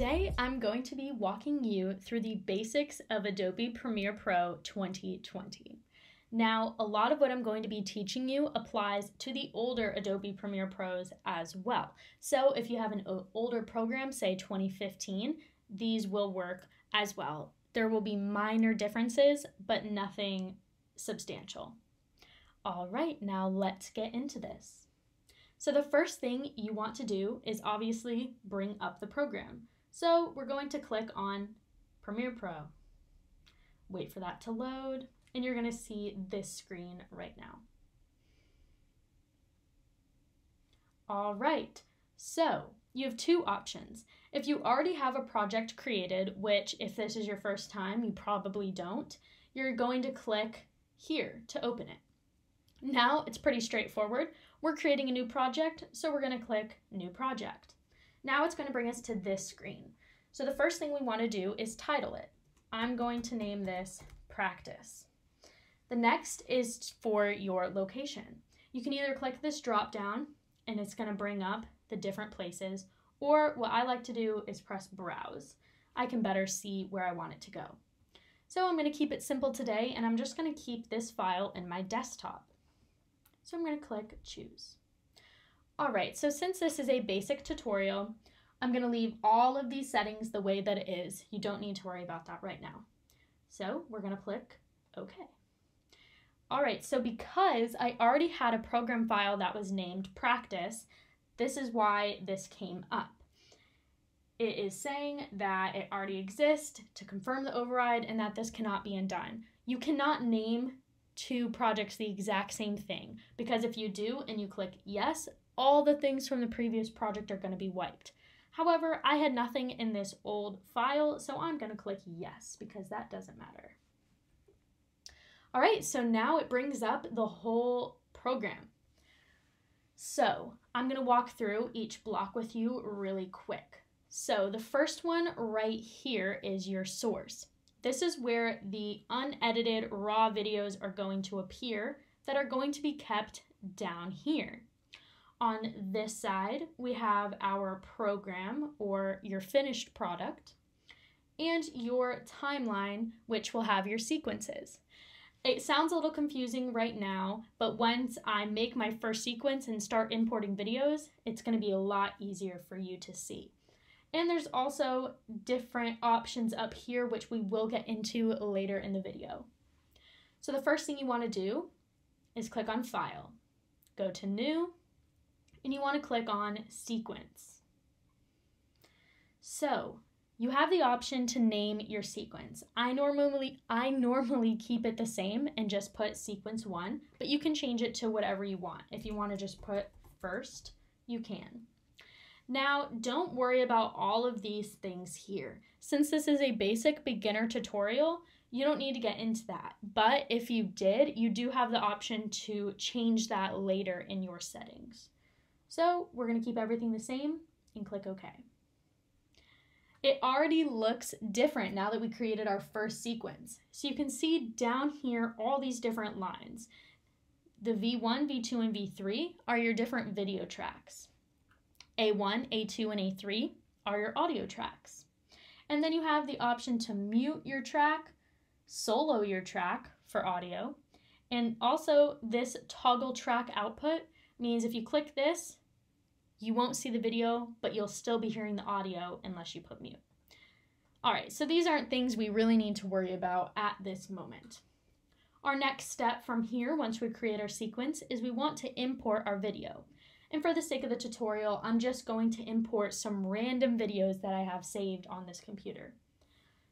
Today, I'm going to be walking you through the basics of Adobe Premiere Pro 2020. Now, a lot of what I'm going to be teaching you applies to the older Adobe Premiere Pros as well. So, if you have an older program, say 2015, these will work as well. There will be minor differences, but nothing substantial. All right, now let's get into this. So the first thing you want to do is obviously bring up the program. So we're going to click on Premiere Pro. Wait for that to load, and you're going to see this screen right now. All right, so you have two options. If you already have a project created, which if this is your first time, you probably don't, you're going to click here to open it. Now it's pretty straightforward. We're creating a new project, so we're going to click New Project. Now it's going to bring us to this screen. So the first thing we want to do is title it. I'm going to name this Practice. The next is for your location. You can either click this drop down and it's going to bring up the different places, or what I like to do is press Browse. I can better see where I want it to go. So I'm going to keep it simple today and I'm just going to keep this file in my desktop. So I'm going to click choose. All right, so since this is a basic tutorial, I'm going to leave all of these settings the way that it is. You don't need to worry about that right now. So we're going to click OK. All right, so because I already had a program file that was named practice, this is why this came up. It is saying that it already exists to confirm the override and that this cannot be undone. You cannot name two projects the exact same thing because if you do and you click yes, all the things from the previous project are going to be wiped. However, I had nothing in this old file, so I'm going to click yes because that doesn't matter. All right, so now it brings up the whole program. So I'm going to walk through each block with you really quick. So the first one right here is your source. This is where the unedited raw videos are going to appear that are going to be kept down here. On this side, we have our program or your finished product and your timeline, which will have your sequences. It sounds a little confusing right now, but once I make my first sequence and start importing videos, it's going to be a lot easier for you to see. And there's also different options up here, which we will get into later in the video. So the first thing you want to do is click on File, go to New, and you want to click on Sequence. So you have the option to name your sequence. I normally I normally keep it the same and just put sequence 1, but you can change it to whatever you want. If you want to just put first, you can. Now, don't worry about all of these things here. Since this is a basic beginner tutorial, you don't need to get into that. But if you did, you do have the option to change that later in your settings. So we're gonna keep everything the same and click OK. It already looks different now that we created our first sequence. So you can see down here all these different lines. The V1, V2, and V3 are your different video tracks. A1, A2, and A3 are your audio tracks. And then you have the option to mute your track, solo your track for audio, and also this toggle track output means if you click this, you won't see the video, but you'll still be hearing the audio unless you put mute. All right, so these aren't things we really need to worry about at this moment. Our next step from here, once we create our sequence, is we want to import our video. And for the sake of the tutorial, I'm just going to import some random videos that I have saved on this computer.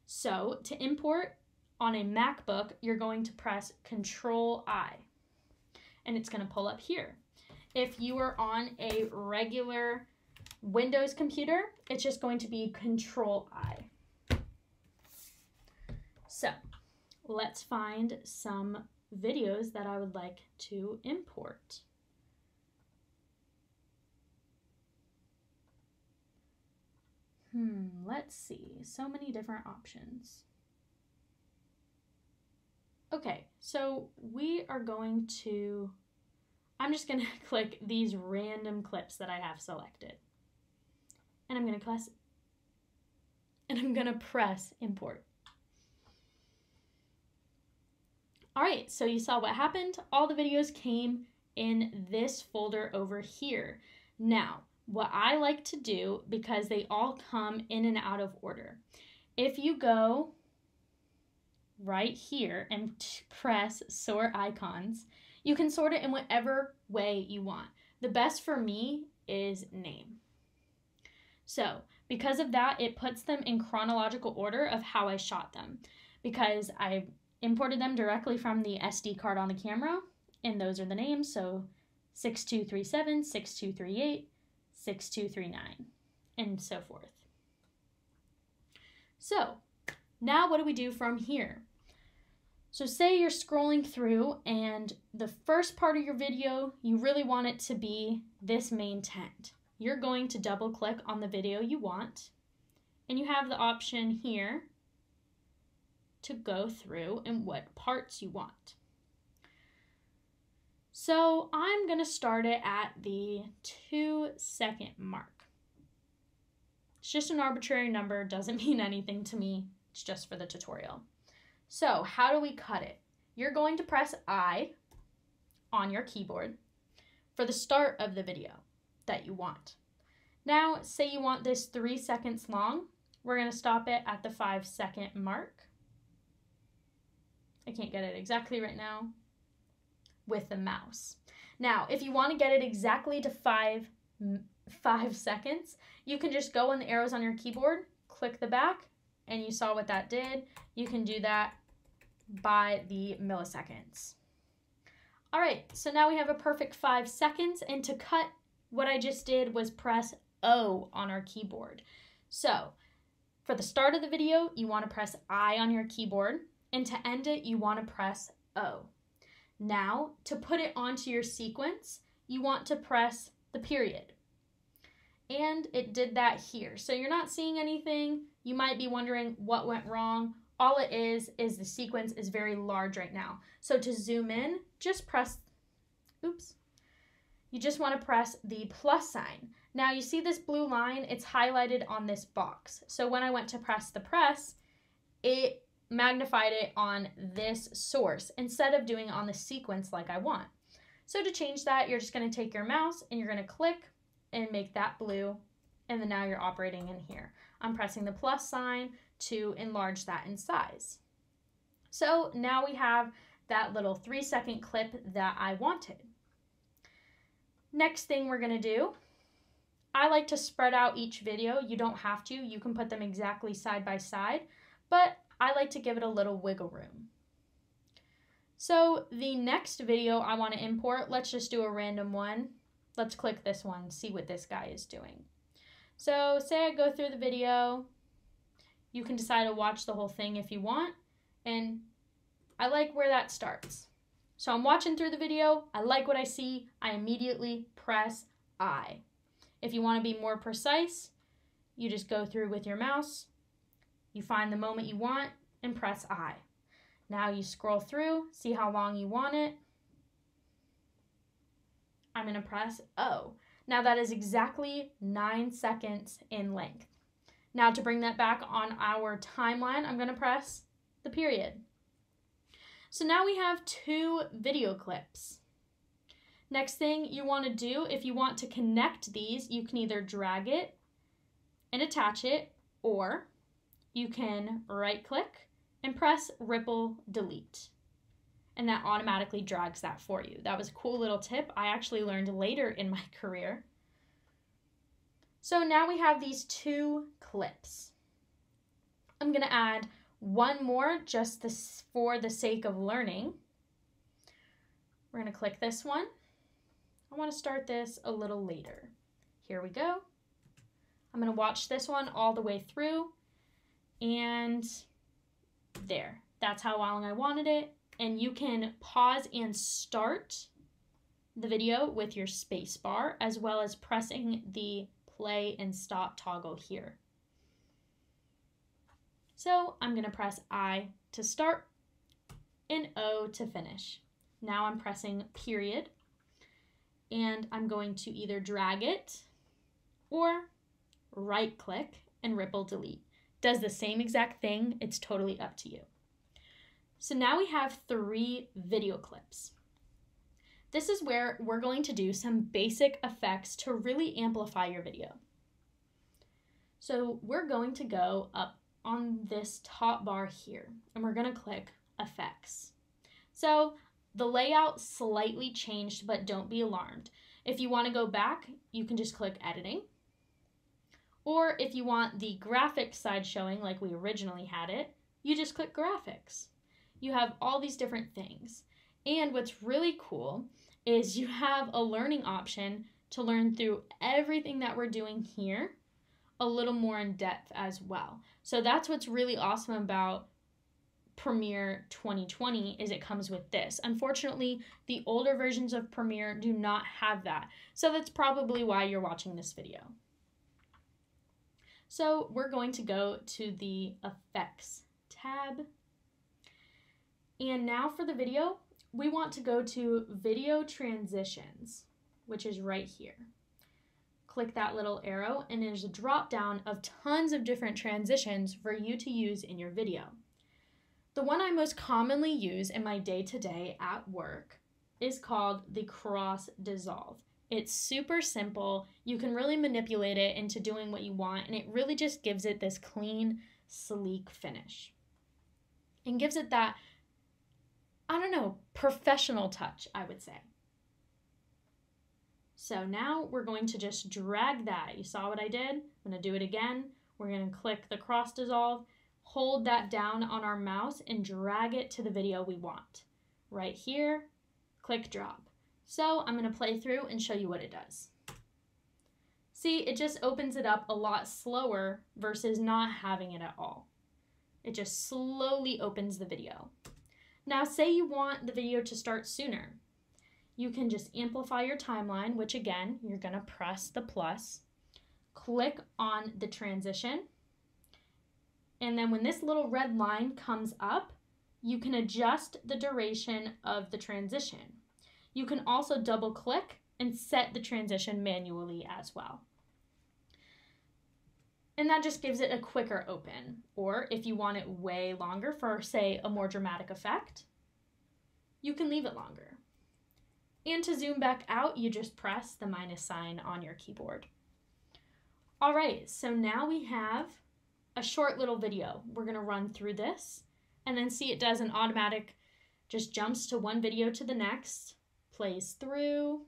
So to import on a MacBook, you're going to press Control I, and it's going to pull up here. If you are on a regular Windows computer, it's just going to be Control I. So let's find some videos that I would like to import. Hmm, let's see. So many different options. Okay, so we are going to, I'm just going to click these random clips that I have selected. And I'm going to press, and I'm gonna press import. All right, so you saw what happened. All the videos came in this folder over here. Now, what I like to do, because they all come in and out of order, if you go right here and press sort icons, you can sort it in whatever way you want. The best for me is name. So, because of that, it puts them in chronological order of how I shot them because I imported them directly from the SD card on the camera, and those are the names. So 6237, 6238, 6239, and so forth. So now what do we do from here? So say you're scrolling through and the first part of your video, you really want it to be this main tent. You're going to double click on the video you want and you have the option here to go through and what parts you want. So I'm going to start it at the two second mark. It's just an arbitrary number, doesn't mean anything to me. It's just for the tutorial. So how do we cut it? You're going to press I on your keyboard for the start of the video that you want. Now, say you want this three seconds long. We're going to stop it at the five second mark. I can't get it exactly right now with the mouse. Now, if you want to get it exactly to five, five seconds, you can just go on the arrows on your keyboard, click the back, and you saw what that did. You can do that by the milliseconds. All right, so now we have a perfect five seconds, and to cut, what I just did was press O on our keyboard. So, for the start of the video, you want to press I on your keyboard, and to end it, you want to press O. Now, to put it onto your sequence, you want to press the period. And it did that here. So you're not seeing anything. You might be wondering what went wrong. All it is, is the sequence is very large right now. So to zoom in, just press, oops, you just want to press the plus sign. Now you see this blue line, it's highlighted on this box. So when I went to press the press, it magnified it on this source instead of doing on the sequence like I want. So to change that, you're just going to take your mouse and you're going to click and make that blue. And then now you're operating in here. I'm pressing the plus sign to enlarge that in size. So now we have that little three second clip that I wanted. Next thing we're to do, I like to spread out each video. You don't have to. You can put them exactly side by side. But I like to give it a little wiggle room. So the next video I want to import, let's just do a random one. Let's click this one, see what this guy is doing. So say I go through the video, you can decide to watch the whole thing if you want, and I like where that starts. So I'm watching through the video, I like what I see, I immediately press I. If you want to be more precise, you just go through with your mouse, you find the moment you want and press I. Now you scroll through, see how long you want it. I'm going to press O. Now that is exactly nine seconds in length. Now to bring that back on our timeline, I'm going to press the period. So now we have two video clips. Next thing you want to do, if you want to connect these, you can either drag it and attach it, or you can right click and press ripple delete. And that automatically drags that for you. That was a cool little tip I actually learned later in my career. So now we have these two clips. I'm going to add one more just this, for the sake of learning. We're going to click this one. I want to start this a little later. Here we go. I'm going to watch this one all the way through and there. That's how long I wanted it. And you can pause and start the video with your space bar as well as pressing the play and stop toggle here. So I'm going to press I to start and O to finish. Now I'm pressing period and I'm going to either drag it or right click and ripple delete. does the same exact thing. It's totally up to you. So now we have three video clips. This is where we're going to do some basic effects to really amplify your video. So we're going to go up on this top bar here and we're going to click effects. So the layout slightly changed, but don't be alarmed. If you want to go back, you can just click editing. Or if you want the graphic side showing like we originally had it, you just click graphics. You have all these different things. And what's really cool is you have a learning option to learn through everything that we're doing here a little more in depth as well. So that's what's really awesome about Premiere 2020 is it comes with this. Unfortunately, the older versions of Premiere do not have that. So that's probably why you're watching this video. So we're going to go to the Effects tab. And now for the video, we want to go to Video Transitions, which is right here. Click that little arrow and there's a drop down of tons of different transitions for you to use in your video. The one I most commonly use in my day to day at work is called the cross dissolve. It's super simple. You can really manipulate it into doing what you want, and it really just gives it this clean, sleek finish. And gives it that, I don't know, professional touch, I would say. So now we're going to just drag that. You saw what I did? I'm to do it again. We're going to click the cross dissolve, hold that down on our mouse, and drag it to the video we want. Right here, click drop. So I'm going to play through and show you what it does. See, it just opens it up a lot slower versus not having it at all. It just slowly opens the video. Now say you want the video to start sooner. You can just amplify your timeline, which again, you're gonna press the plus, click on the transition, and then when this little red line comes up, you can adjust the duration of the transition. You can also double click and set the transition manually as well. And that just gives it a quicker open. Or if you want it way longer for, say, a more dramatic effect, you can leave it longer. And to zoom back out, you just press the minus sign on your keyboard. All right, so now we have a short little video. We're gonna run through this and then see it does an automatic, just jumps to one video to the next plays through.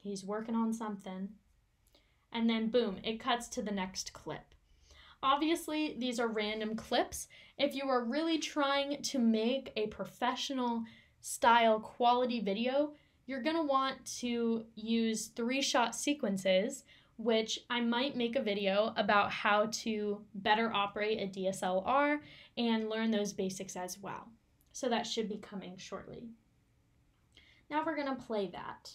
He's working on something. And then, boom, it cuts to the next clip. Obviously, these are random clips. If you are really trying to make a professional style quality video, you're going to want to use three shot sequences, which I might make a video about how to better operate a DSLR and learn those basics as well. So that should be coming shortly. Now we're going to play that.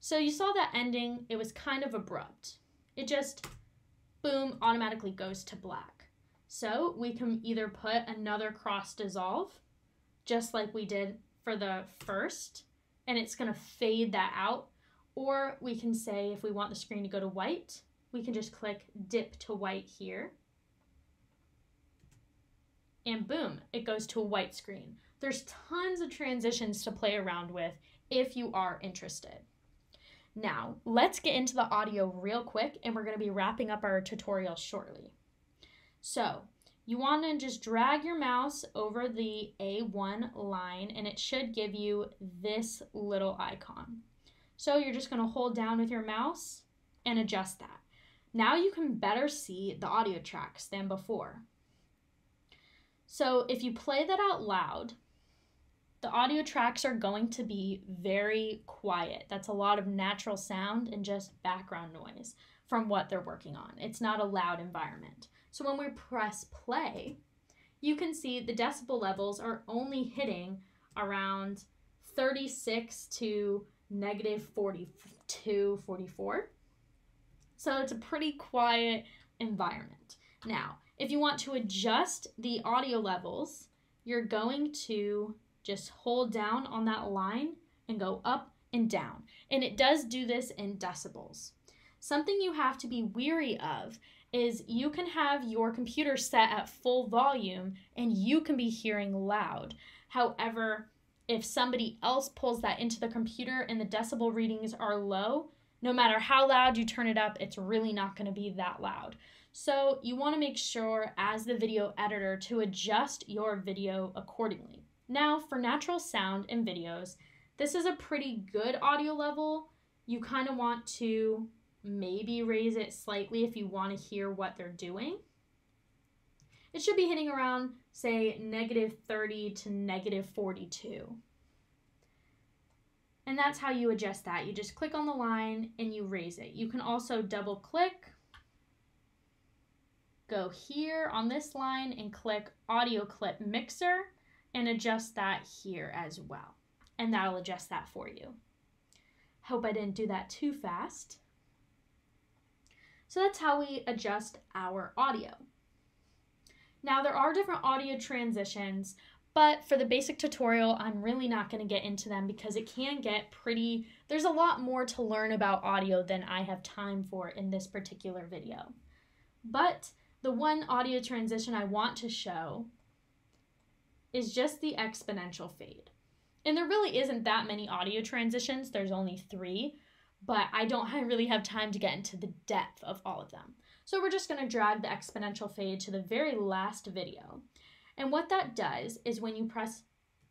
So you saw that ending, it was kind of abrupt. It just, boom, automatically goes to black. So we can either put another cross dissolve, just like we did for the first, and it's going to fade that out. Or we can say if we want the screen to go to white, we can just click dip to white here. And boom, it goes to a white screen. There's tons of transitions to play around with if you are interested. Now, let's get into the audio real quick and we're going to be wrapping up our tutorial shortly. So, you want to just drag your mouse over the A1 line and it should give you this little icon. So you're just going to hold down with your mouse and adjust that. Now you can better see the audio tracks than before. So if you play that out loud, the audio tracks are going to be very quiet. That's a lot of natural sound and just background noise from what they're working on. It's not a loud environment. So when we press play, you can see the decibel levels are only hitting around 36 to negative 42, 44. So it's a pretty quiet environment. Now, if you want to adjust the audio levels, you're going to just hold down on that line and go up and down. And it does do this in decibels. something you have to be weary of is you can have your computer set at full volume and you can be hearing loud. However, if somebody else pulls that into the computer and the decibel readings are low, no matter how loud you turn it up, it's really not going to be that loud. So you want to make sure as the video editor to adjust your video accordingly. Now for natural sound and videos, this is a pretty good audio level. You kind of want to maybe raise it slightly if you want to hear what they're doing. It should be hitting around, say, negative 30 to negative 42. And that's how you adjust that. You just click on the line and you raise it. You can also double click, go here on this line and click audio clip mixer and adjust that here as well. And that'll adjust that for you. Hope I didn't do that too fast. So that's how we adjust our audio. Now there are different audio transitions, but for the basic tutorial, I'm really not going to get into them because it can get pretty, there's a lot more to learn about audio than I have time for in this particular video. But the one audio transition I want to show is just the exponential fade. And there really isn't that many audio transitions, there's only three, but I don't really have time to get into the depth of all of them. So we're just going to drag the exponential fade to the very last video. And what that does is when you press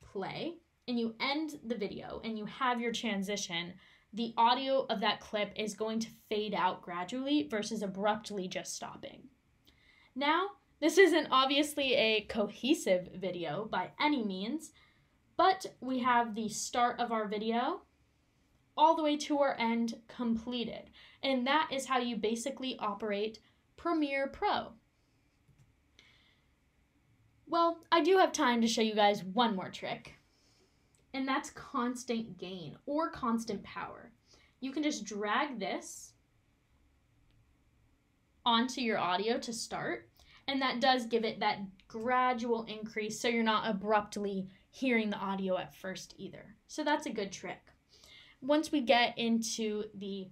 play and you end the video and you have your transition, the audio of that clip is going to fade out gradually versus abruptly just stopping. Now, this isn't obviously a cohesive video by any means, but we have the start of our video all the way to our end completed. And that is how you basically operate Premiere Pro. Well, I do have time to show you guys one more trick, and that's constant gain or constant power. You can just drag this onto your audio to start, and that does give it that gradual increase so you're not abruptly hearing the audio at first either. So that's a good trick once we get into the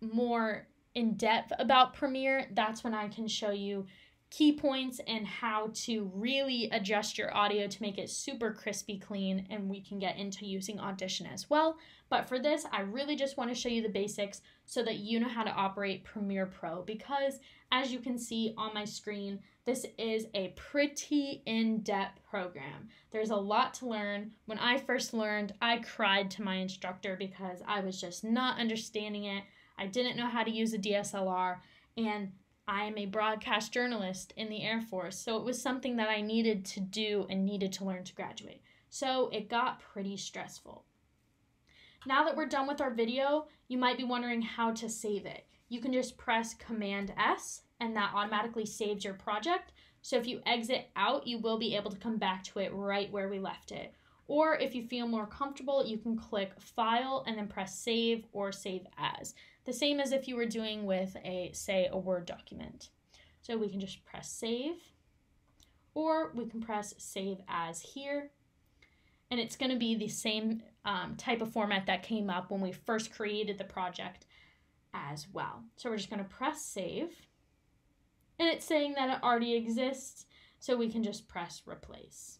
more in depth about Premiere, that's when I can show you key points and how to really adjust your audio to make it super crispy clean and we can get into using audition as well. But for this i really just want to show you the basics so that you know how to operate premiere pro because as you can see on my screen this is a pretty in-depth program. There's a lot to learn. When i first learned i cried to my instructor because i was just not understanding it. I didn't know how to use a dslr and I am a broadcast journalist in the Air Force, so it was something that I needed to do and needed to learn to graduate. So it got pretty stressful. Now that we're done with our video, you might be wondering how to save it. You can just press Command S and that automatically saves your project. So if you exit out, you will be able to come back to it right where we left it. Or if you feel more comfortable, you can click File and then press Save or Save As the same as if you were doing with a, say, a Word document. So we can just press save, or we can press save as here. And it's going to be the same um, type of format that came up when we first created the project as well. So we're just going to press save. And it's saying that it already exists, so we can just press replace.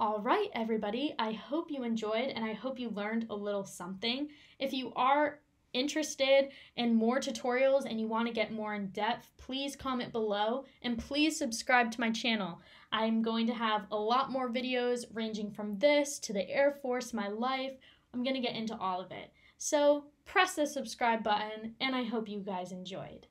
All right, everybody, I hope you enjoyed and I hope you learned a little something. If you are interested in more tutorials and you want to get more in depth, please comment below and please subscribe to my channel. I'm going to have a lot more videos ranging from this to the Air Force, my life. I'm going to get into all of it. So press the subscribe button and I hope you guys enjoyed.